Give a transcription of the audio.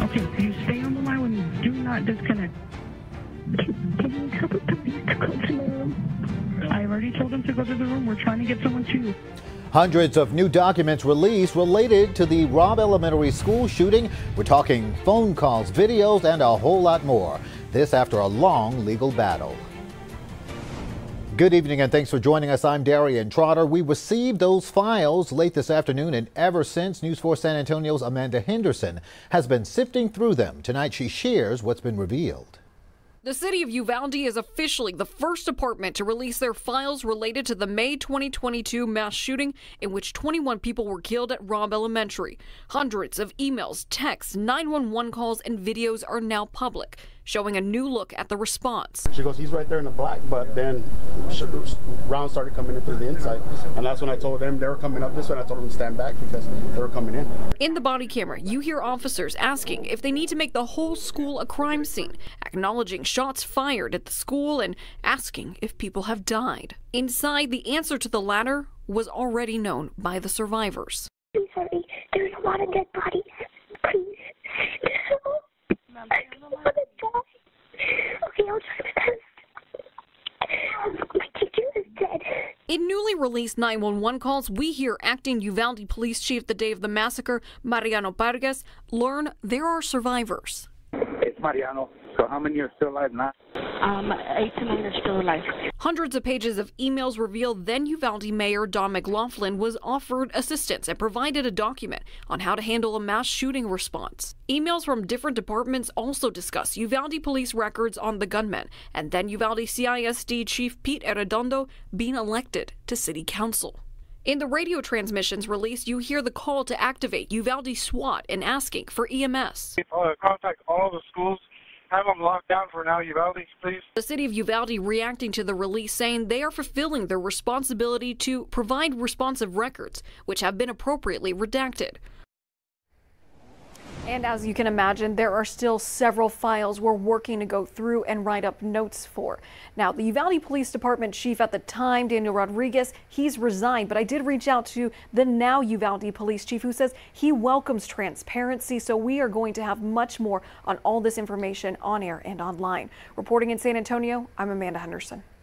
Okay, you stay on the line me. Do not disconnect. Can you tell the police to to room? I already told them to go to the room. We're trying to get someone to. Hundreds of new documents released related to the Robb Elementary School shooting. We're talking phone calls, videos, and a whole lot more. This after a long legal battle. Good evening and thanks for joining us. I'm Darian Trotter. We received those files late this afternoon and ever since News 4 San Antonio's Amanda Henderson has been sifting through them. Tonight she shares what's been revealed. The city of Uvalde is officially the first department to release their files related to the May 2022 mass shooting in which 21 people were killed at Robb Elementary. Hundreds of emails, texts, 911 calls, and videos are now public, showing a new look at the response. She goes, he's right there in the black, but then rounds started coming in through the inside. And that's when I told them they were coming up this way. I told them to stand back because they were coming in. In the body camera, you hear officers asking if they need to make the whole school a crime scene, acknowledging shots fired at the school and asking if people have died. Inside, the answer to the latter was already known by the survivors. I'm sorry. There's a lot of dead bodies. Please. I don't want to die. Okay, I'll try my best. My teacher is dead. In newly released 911 calls, we hear acting Uvalde police chief the day of the massacre, Mariano Vargas, learn there are survivors. It's Mariano. So how many are still alive now? Um, eight to nine are still alive. Hundreds of pages of emails reveal then Uvalde Mayor Don McLaughlin was offered assistance and provided a document on how to handle a mass shooting response. Emails from different departments also discuss Uvalde police records on the gunmen, and then Uvalde CISD Chief Pete Arredondo being elected to city council. In the radio transmissions released, you hear the call to activate Uvalde SWAT and asking for EMS. Uh, contact all the schools have them locked down for now, Uvalde, please. The city of Uvalde reacting to the release saying they are fulfilling their responsibility to provide responsive records, which have been appropriately redacted. And as you can imagine, there are still several files we're working to go through and write up notes for. Now, the Uvalde Police Department chief at the time, Daniel Rodriguez, he's resigned, but I did reach out to the now Uvalde police chief who says he welcomes transparency. So we are going to have much more on all this information on air and online. Reporting in San Antonio, I'm Amanda Henderson.